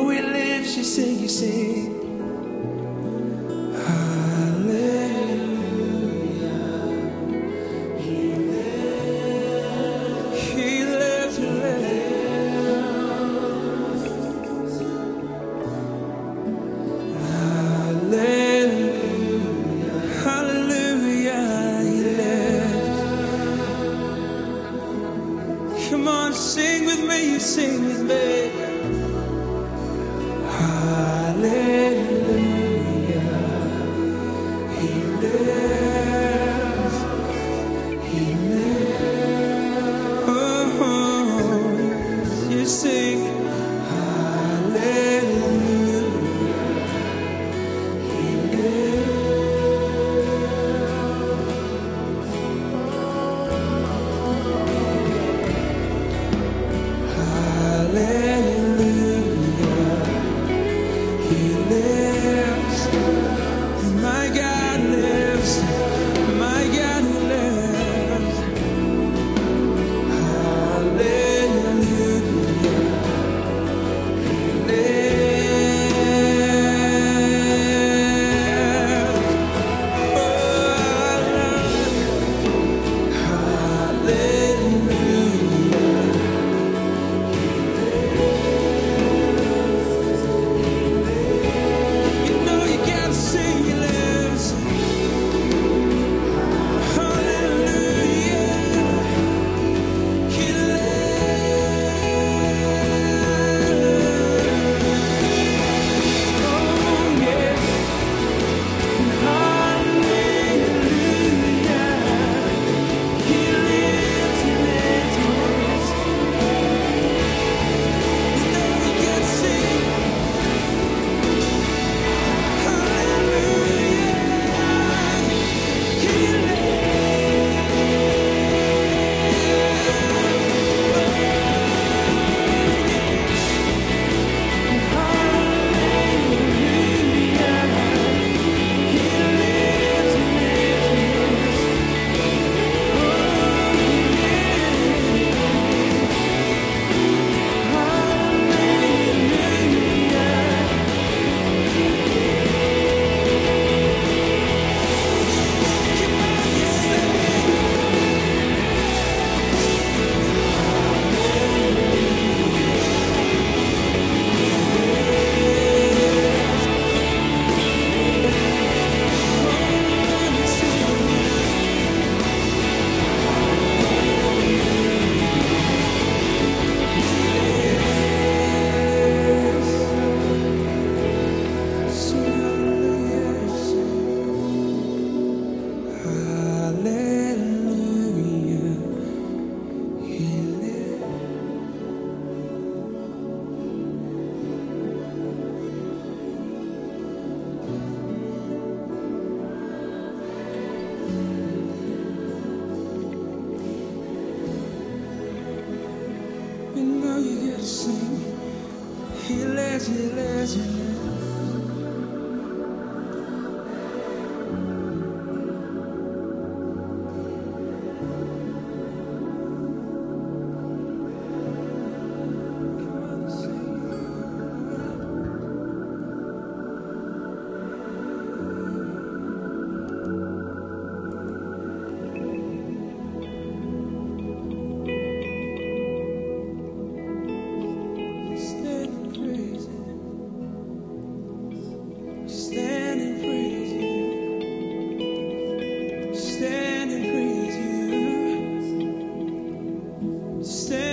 Oh, we live, she sing, you sing. Hallelujah. He lives. He lives, he lives. Hallelujah. Hallelujah. He lives. Come on, sing with me, you sing with me. sing. He lives, he lives, he lives. Stay